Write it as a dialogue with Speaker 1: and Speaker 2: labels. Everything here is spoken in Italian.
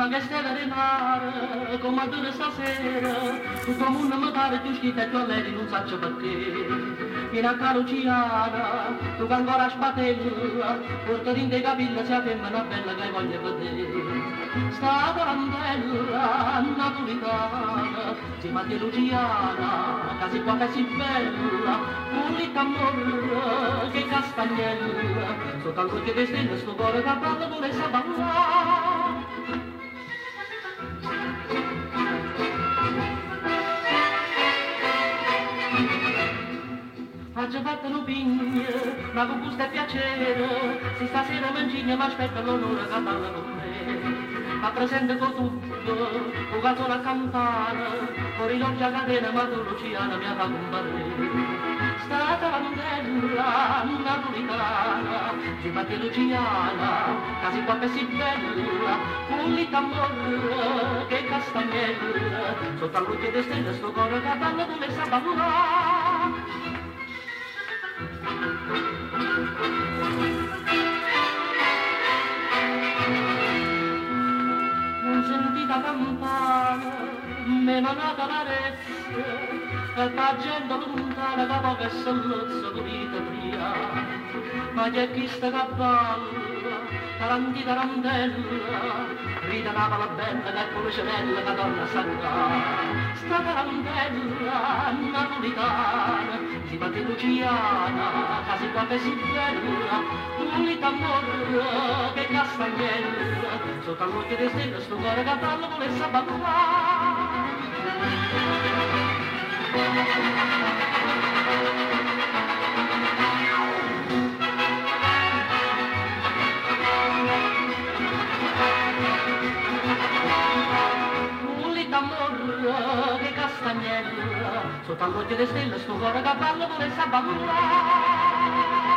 Speaker 1: Ma che stella di mare, come dura stasera, tutto il mondo mi pare più schifo e più allegri, non so perché. Vieni a Caluciana, tu che ancora spatella, portati in dei capelli, sia femmina bella che voglio vedere. Sta tarantella napolitana, si mette Luciana, quasi qua che si bella, pulita amore, che castagnella, sotto al luce di stelle, sto cuore che parla, vuole saballare. Faccio fatto un pigno, ma con gusto e piacere, se stasera mangigna mi aspetta l'onore che parla con me. Ma presente con tutto, un canzone a campana, fuori l'occhia catena, ma tu Luciana mi ha fatto un parere. Sta tarantella napolitana, si batte Luciana, quasi qua si bella, un lì tambor che castagnella, sotto al luce di stelle sto cuore che balla dove sa ballare. Sentita campana, me manata l'arezza, e la gente lontana che poca salluzza pulita pria. Ma c'è chi sta cappalla, taranti tarantella, rida una pala bella che come cenella che torna a salutare. Sta tarantella napolitana, batte Luciana, quasi qua che si bella, unita amore che castagnella, sotto al luce di stelle sto cuore che ballo volesse Unita amore che castagnella, sotto al luce di stelle sto cuore che ballo volesse ballare.